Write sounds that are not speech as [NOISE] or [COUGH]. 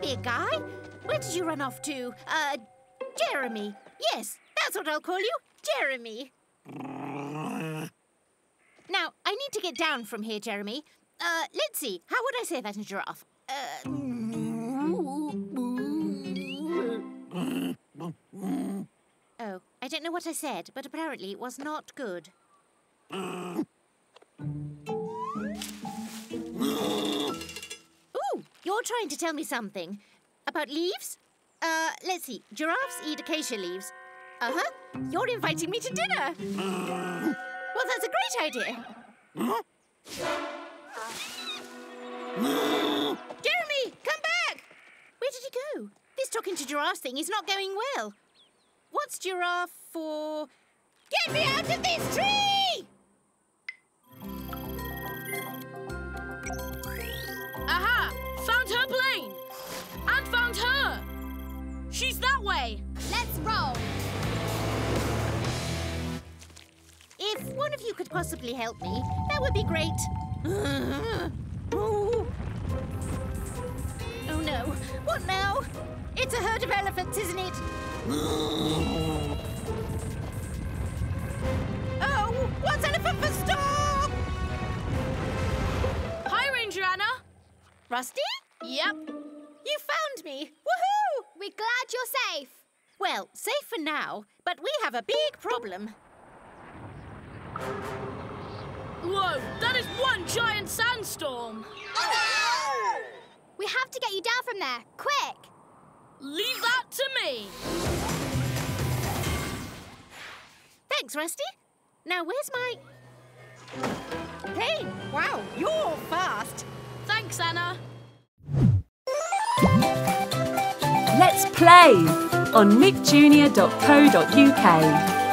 be big guy. Where did you run off to? Uh, Jeremy. Yes, that's what I'll call you. Jeremy. Now, I need to get down from here, Jeremy. Uh, let's see. How would I say that in giraffe? Uh, [LAUGHS] oh, I don't know what I said, but apparently it was not good. You're trying to tell me something. About leaves? Uh, let's see. Giraffes eat acacia leaves. Uh-huh. You're inviting me to dinner. well, that's a great idea. Jeremy, come back! Where did he go? This talking to giraffes thing is not going well. What's giraffe for? Get me out of this tree! She's that way! Let's roll. If one of you could possibly help me, that would be great. Oh [LAUGHS] Oh, no. What now? It's a herd of elephants, isn't it? [GASPS] Oh, what's elephant for stop? Hi, Ranger Anna! Rusty? Yep. You found me! Woohoo! Glad you're safe. Well, safe for now, but we have a big problem. Whoa, that is one giant sandstorm! We have to get you down from there, quick. Leave that to me! Thanks, Rusty. Now, where's my... Hey, wow, you're fast. Play on nickjunior.co.uk.